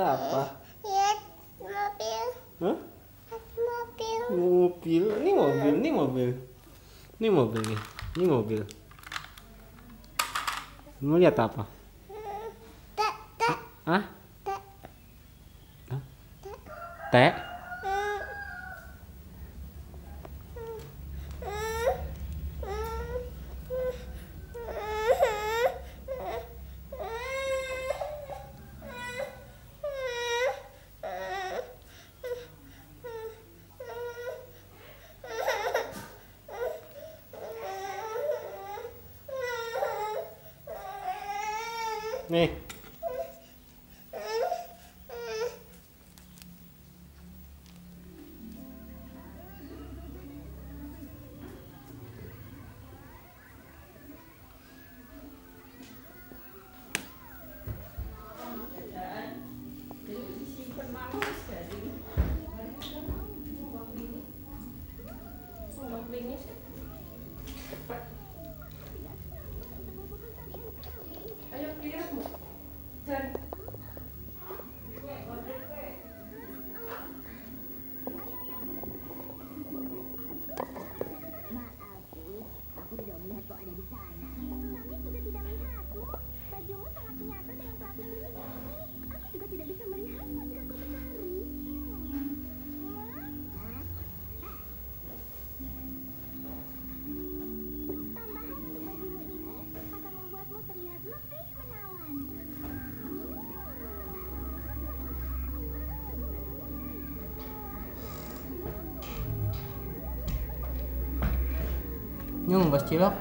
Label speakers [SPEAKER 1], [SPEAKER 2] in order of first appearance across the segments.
[SPEAKER 1] Lihat apa?
[SPEAKER 2] Lihat mobil.
[SPEAKER 1] Hah?
[SPEAKER 2] Mobil.
[SPEAKER 1] Mobil. Ini mobil, ini mobil. Ini mobil nih. Ini mobil. Mau lihat apa?
[SPEAKER 2] Tak, tak,
[SPEAKER 1] Hah?
[SPEAKER 2] tak.
[SPEAKER 1] Hah? Teh? Nih.
[SPEAKER 3] nhưng mà chỉ
[SPEAKER 1] đó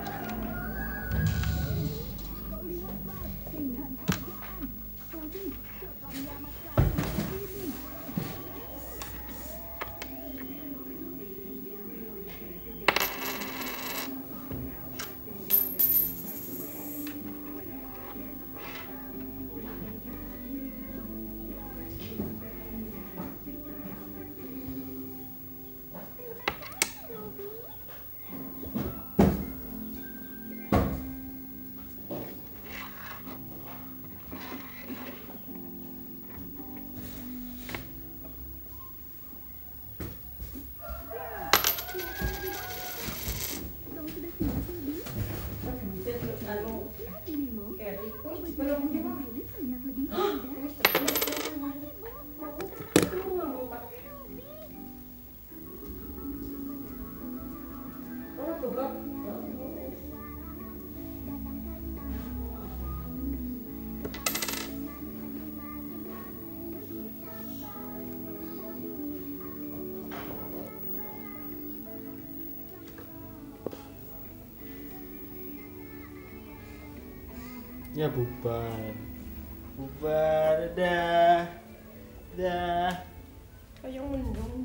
[SPEAKER 1] bas cilok. Ya bubar. Bubar dah. Dah.
[SPEAKER 4] Kayak mendung